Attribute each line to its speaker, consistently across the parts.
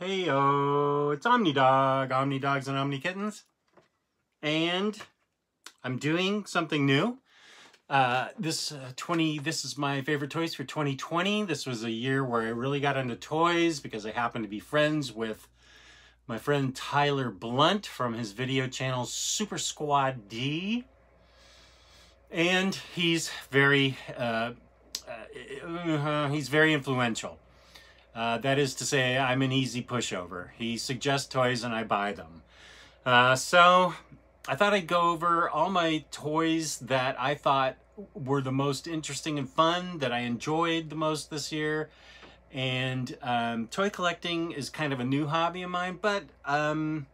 Speaker 1: Hey yo, it's OmniDog, Omni Dogs and Omni Kittens. And I'm doing something new. Uh, this uh, 20, this is my favorite toys for 2020. This was a year where I really got into toys because I happened to be friends with my friend Tyler Blount from his video channel Super Squad D. And he's very, uh, uh, he's very influential. Uh, that is to say, I'm an easy pushover. He suggests toys and I buy them. Uh, so I thought I'd go over all my toys that I thought were the most interesting and fun, that I enjoyed the most this year. And um, toy collecting is kind of a new hobby of mine, but um,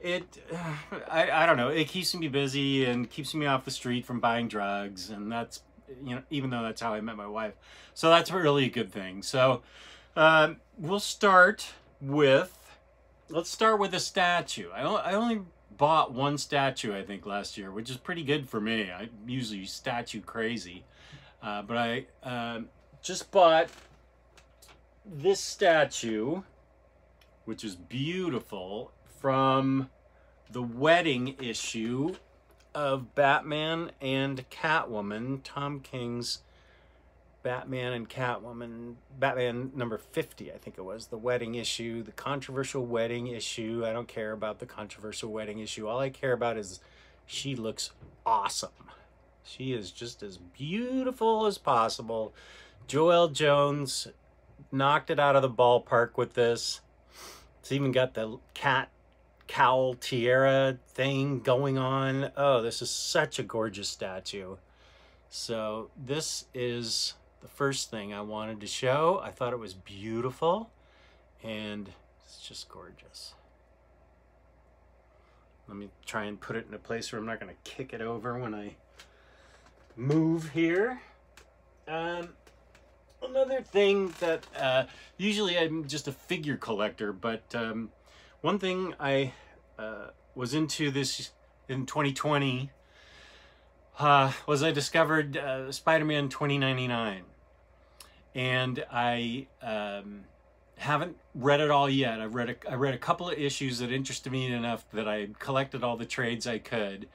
Speaker 1: it, I, I don't know, it keeps me busy and keeps me off the street from buying drugs. And that's, you know, even though that's how I met my wife. So that's really a good thing. So, um, we'll start with, let's start with a statue. I, I only bought one statue, I think, last year, which is pretty good for me. I'm usually statue crazy. Uh, but I um, just bought this statue, which is beautiful, from the wedding issue of Batman and Catwoman, Tom King's Batman and Catwoman, Batman number 50, I think it was, the wedding issue, the controversial wedding issue. I don't care about the controversial wedding issue. All I care about is she looks awesome. She is just as beautiful as possible. Joelle Jones knocked it out of the ballpark with this. It's even got the cat cowl tiara thing going on. Oh, this is such a gorgeous statue. So this is the first thing I wanted to show. I thought it was beautiful and it's just gorgeous. Let me try and put it in a place where I'm not going to kick it over when I move here. Um, another thing that uh, usually I'm just a figure collector, but um, one thing I uh, was into this in 2020 uh, was I discovered uh, Spider-Man 2099 and I um, haven't read it all yet. I've read a, I read a couple of issues that interested me enough that I collected all the trades I could,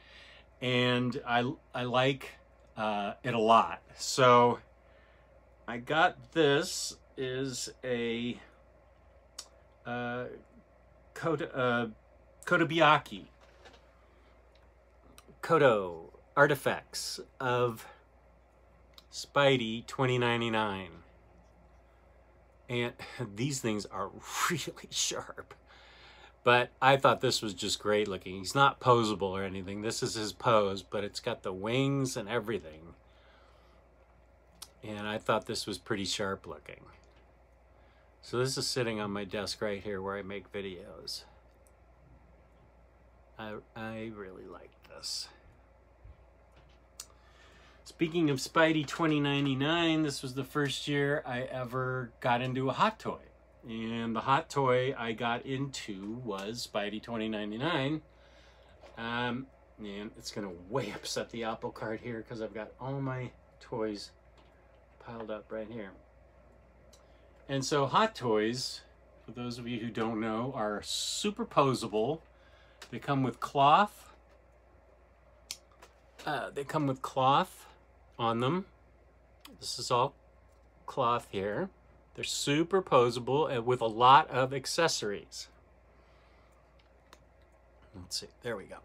Speaker 1: and I I like uh, it a lot. So I got this is a uh, Koto, uh, Kotobukiya Koto ArtFX of Spidey 2099 and these things are really sharp. But I thought this was just great looking. He's not posable or anything. This is his pose, but it's got the wings and everything. And I thought this was pretty sharp looking. So this is sitting on my desk right here where I make videos. I, I really like this. Speaking of Spidey 2099, this was the first year I ever got into a hot toy. And the hot toy I got into was Spidey 2099. Um, and it's going to way upset the apple cart here because I've got all my toys piled up right here. And so hot toys, for those of you who don't know, are superposable. They come with cloth. Uh, they come with cloth on them. This is all cloth here. They're super posable and with a lot of accessories. Let's see, there we go.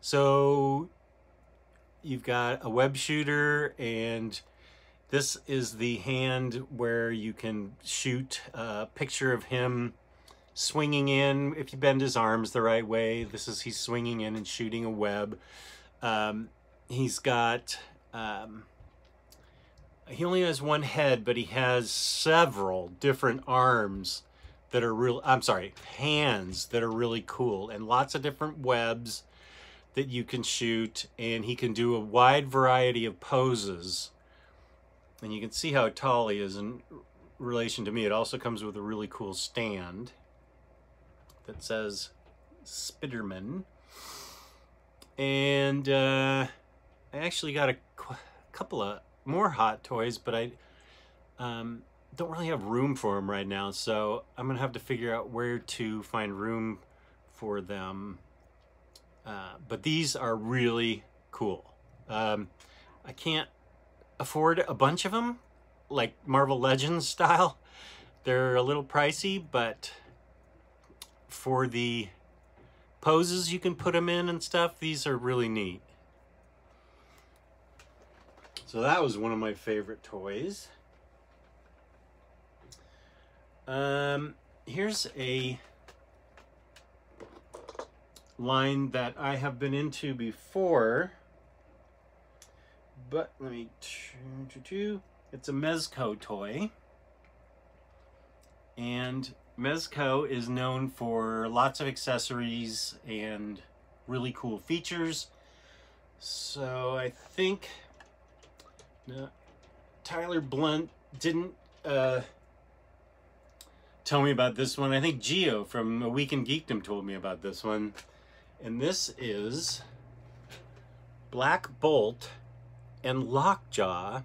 Speaker 1: So you've got a web shooter and this is the hand where you can shoot a picture of him swinging in. If you bend his arms the right way, this is he's swinging in and shooting a web. Um, he's got um, he only has one head, but he has several different arms that are real. I'm sorry, hands that are really cool, and lots of different webs that you can shoot. And he can do a wide variety of poses. And you can see how tall he is in relation to me. It also comes with a really cool stand that says Spiderman. And uh, I actually got a couple of more hot toys, but I, um, don't really have room for them right now, so I'm gonna have to figure out where to find room for them. Uh, but these are really cool. Um, I can't afford a bunch of them, like Marvel Legends style. They're a little pricey, but for the poses you can put them in and stuff, these are really neat. So that was one of my favorite toys. Um, here's a line that I have been into before. But let me... It's a Mezco toy. And Mezco is known for lots of accessories and really cool features. So I think Tyler Blount didn't uh, tell me about this one. I think Geo from A Week in Geekdom told me about this one. And this is Black Bolt and Lockjaw.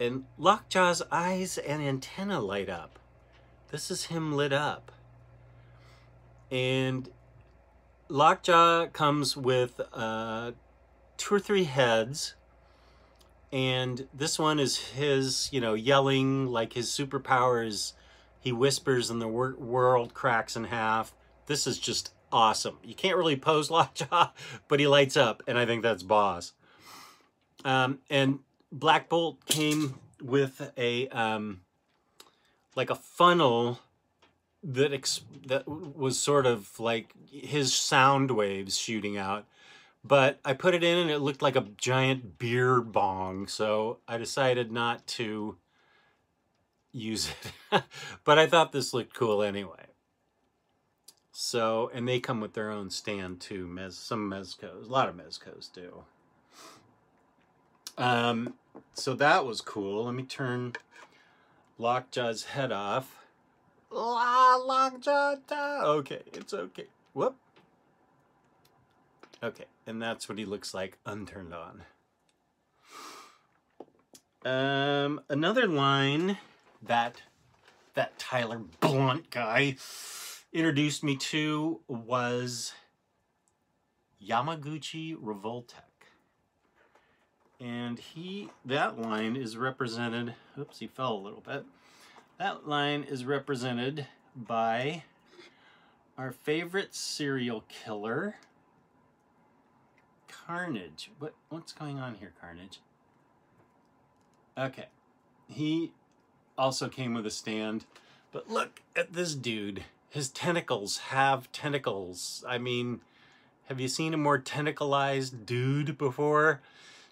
Speaker 1: And Lockjaw's eyes and antenna light up. This is him lit up. And Lockjaw comes with uh, two or three heads. And this one is his, you know, yelling like his superpower is he whispers and the wor world cracks in half. This is just awesome. You can't really pose Lockjaw, but he lights up, and I think that's boss. Um, and Black Bolt came with a um, like a funnel that that was sort of like his sound waves shooting out. But I put it in and it looked like a giant beer bong, so I decided not to use it. but I thought this looked cool anyway. So, and they come with their own stand too. Mez, some Mezcos, a lot of Mezcos do. Um, so that was cool. Let me turn Lockjaw's head off. La, Lockjaw, okay, it's okay. Whoop. Okay, and that's what he looks like unturned on. Um, another line that that Tyler Blount guy introduced me to was Yamaguchi Revoltech. And he, that line is represented, oops, he fell a little bit. That line is represented by our favorite serial killer, Carnage. What, what's going on here, Carnage? Okay. He also came with a stand. But look at this dude. His tentacles have tentacles. I mean, have you seen a more tentacleized dude before?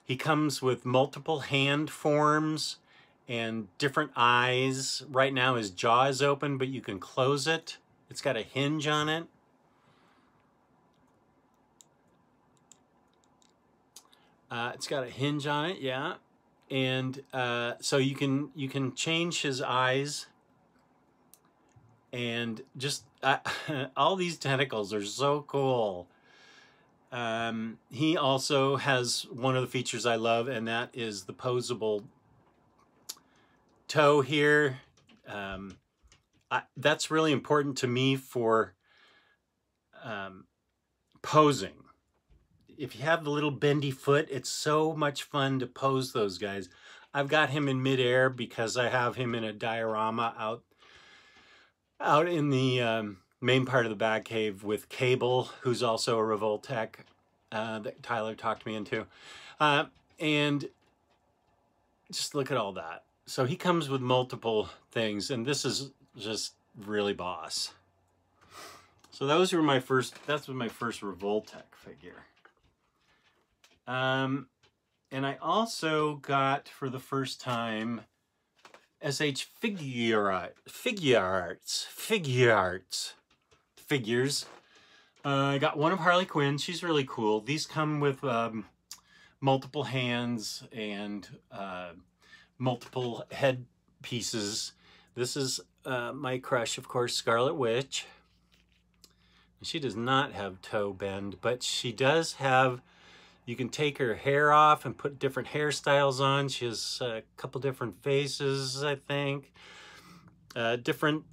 Speaker 1: He comes with multiple hand forms and different eyes. Right now his jaw is open, but you can close it. It's got a hinge on it. Uh, it's got a hinge on it, yeah. And uh, so you can you can change his eyes and just uh, all these tentacles are so cool. Um, he also has one of the features I love, and that is the posable toe here. Um, I, that's really important to me for um, posing. If you have the little bendy foot, it's so much fun to pose those guys. I've got him in midair because I have him in a diorama out out in the um, main part of the Bat Cave with Cable, who's also a Revoltech uh, that Tyler talked me into. Uh, and just look at all that. So he comes with multiple things, and this is just really boss. So those were my first, that's my first Revoltech figure. Um, and I also got, for the first time, SH Figure Figuarts, Figuarts figures. Uh, I got one of Harley Quinn. She's really cool. These come with um, multiple hands and uh, multiple head pieces. This is uh, my crush, of course, Scarlet Witch. She does not have toe bend, but she does have You can take her hair off and put different hairstyles on. She has a couple different faces, I think. Uh, different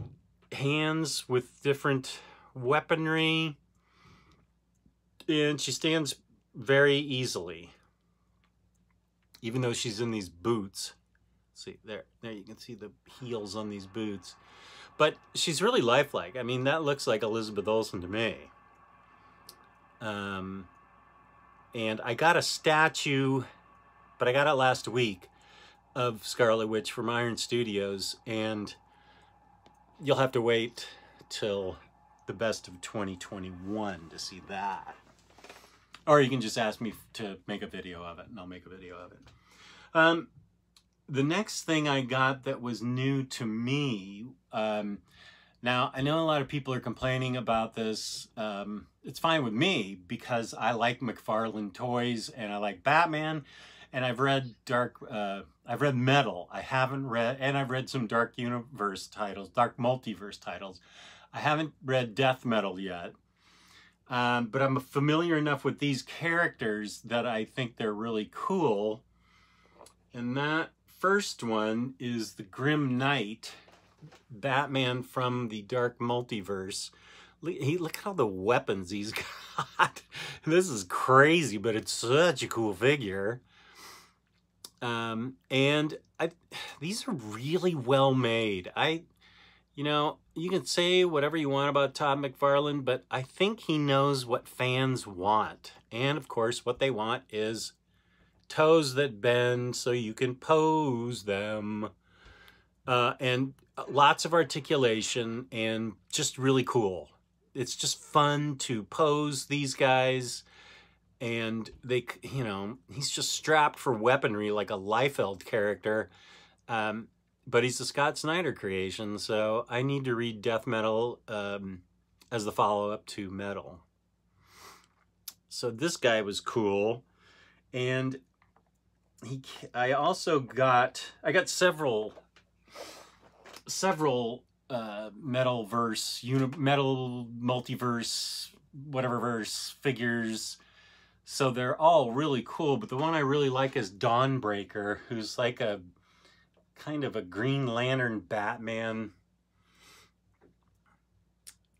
Speaker 1: hands with different weaponry. And she stands very easily. Even though she's in these boots. See, there, there you can see the heels on these boots. But she's really lifelike. I mean, that looks like Elizabeth Olsen to me. Um, and I got a statue, but I got it last week, of Scarlet Witch from Iron Studios, and you'll have to wait till the best of 2021 to see that. Or you can just ask me to make a video of it, and I'll make a video of it. Um, the next thing I got that was new to me, um, now I know a lot of people are complaining about this. Um, it's fine with me because I like McFarlane toys and I like Batman, and I've read Dark. Uh, I've read Metal. I haven't read, and I've read some Dark Universe titles, Dark Multiverse titles. I haven't read Death Metal yet. Um, but I'm familiar enough with these characters that I think they're really cool. And that first one is the Grim Knight, Batman from the Dark Multiverse. He, look at all the weapons he's got. this is crazy, but it's such a cool figure. Um, and I, these are really well made. I, you know, you can say whatever you want about Todd McFarlane, but I think he knows what fans want. And of course, what they want is toes that bend so you can pose them. Uh, and lots of articulation and just really cool. It's just fun to pose these guys. And they, you know, he's just strapped for weaponry like a Liefeld character. Um, but he's a Scott Snyder creation, so I need to read Death Metal um, as the follow-up to Metal. So this guy was cool. And he I also got I got several several uh, metal verse uni, metal multiverse whatever verse figures. So they're all really cool but the one I really like is Dawnbreaker who's like a kind of a Green Lantern Batman.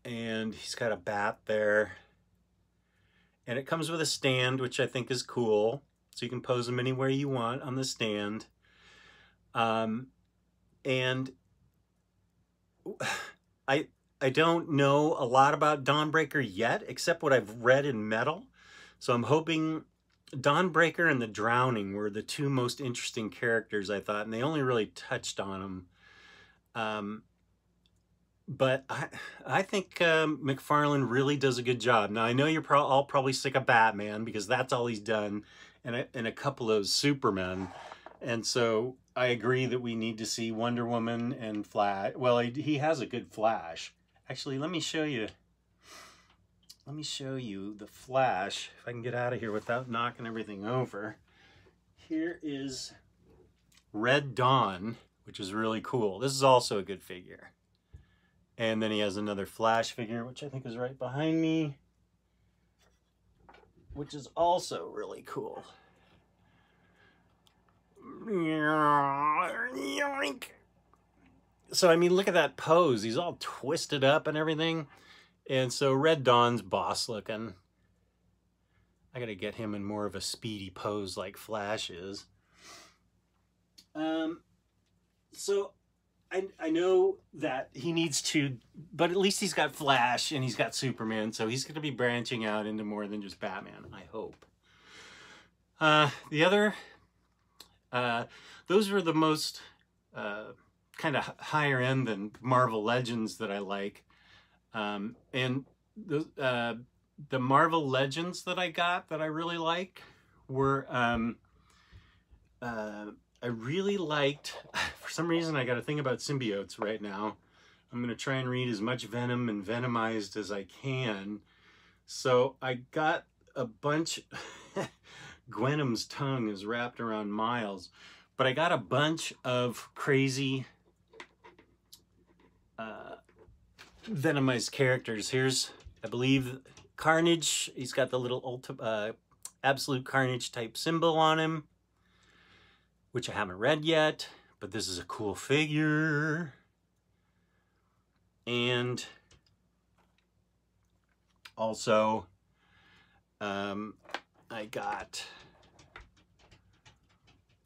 Speaker 1: And he's got a bat there. And it comes with a stand which I think is cool. So you can pose them anywhere you want on the stand. Um, and I I don't know a lot about Dawnbreaker yet, except what I've read in Metal. So I'm hoping Dawnbreaker and the Drowning were the two most interesting characters I thought, and they only really touched on them. Um, but I I think um, McFarlane really does a good job. Now I know you're pro all probably sick of Batman because that's all he's done, and a, and a couple of Supermen. And so I agree that we need to see Wonder Woman and Flash. Well, he, he has a good Flash. Actually, let me show you. Let me show you the Flash. If I can get out of here without knocking everything over. Here is Red Dawn, which is really cool. This is also a good figure. And then he has another Flash figure, which I think is right behind me which is also really cool. So, I mean, look at that pose. He's all twisted up and everything. And so Red Dawn's boss looking. I got to get him in more of a speedy pose like Flash is. Um, so I, I know that he needs to, but at least he's got Flash and he's got Superman, so he's going to be branching out into more than just Batman, I hope. Uh, the other, uh, those were the most uh, kind of higher end than Marvel Legends that I like. Um, and the, uh, the Marvel Legends that I got that I really like were um, uh, I really liked, for some reason I got a thing about symbiotes right now. I'm going to try and read as much Venom and Venomized as I can. So I got a bunch, Gwenom's tongue is wrapped around Miles, but I got a bunch of crazy uh, Venomized characters. Here's, I believe, Carnage. He's got the little ulti uh, Absolute Carnage type symbol on him, which I haven't read yet, but this is a cool figure. And also, um, I got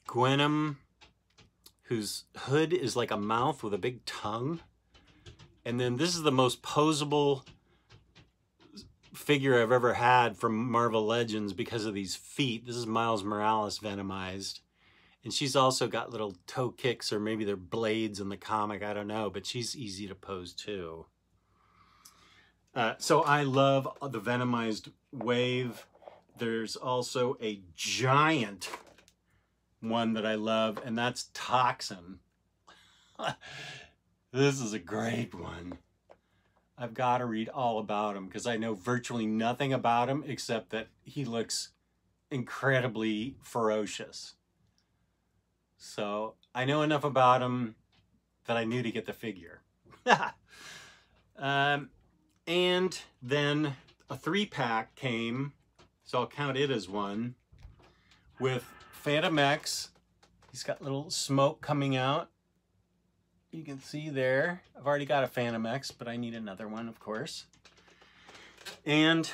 Speaker 1: Gwenom, whose hood is like a mouth with a big tongue. And then this is the most posable figure I've ever had from Marvel Legends because of these feet. This is Miles Morales Venomized. And she's also got little toe kicks or maybe they're blades in the comic, I don't know, but she's easy to pose too. Uh, so I love the Venomized Wave. There's also a giant one that I love, and that's Toxin. this is a great one. I've got to read all about him because I know virtually nothing about him except that he looks incredibly ferocious. So I know enough about him that I knew to get the figure. um, and then a three pack came, so I'll count it as one, with Fantomex, He's got little smoke coming out. You can see there. I've already got a Fantomex, but I need another one, of course. And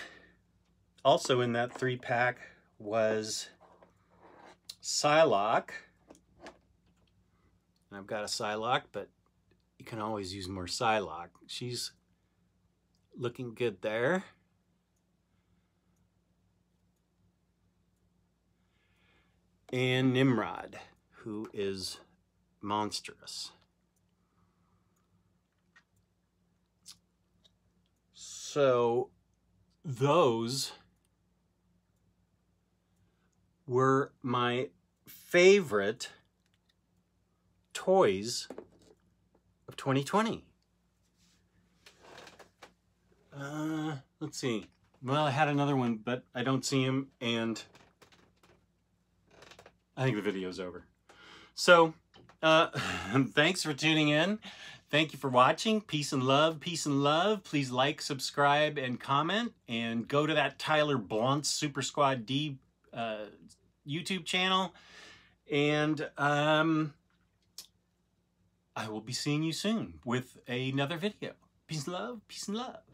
Speaker 1: also in that three pack was Psylocke. And I've got a Psylocke, but you can always use more Psylocke. She's looking good there. And Nimrod, who is monstrous. So those were my favorite toys of 2020. Uh, let's see. Well, I had another one, but I don't see him, and I think the video's over. So, uh, thanks for tuning in. Thank you for watching. Peace and love, peace and love. Please like, subscribe, and comment. And go to that Tyler Blount's Super Squad D uh, YouTube channel. And um, I will be seeing you soon with another video. Peace and love, peace and love.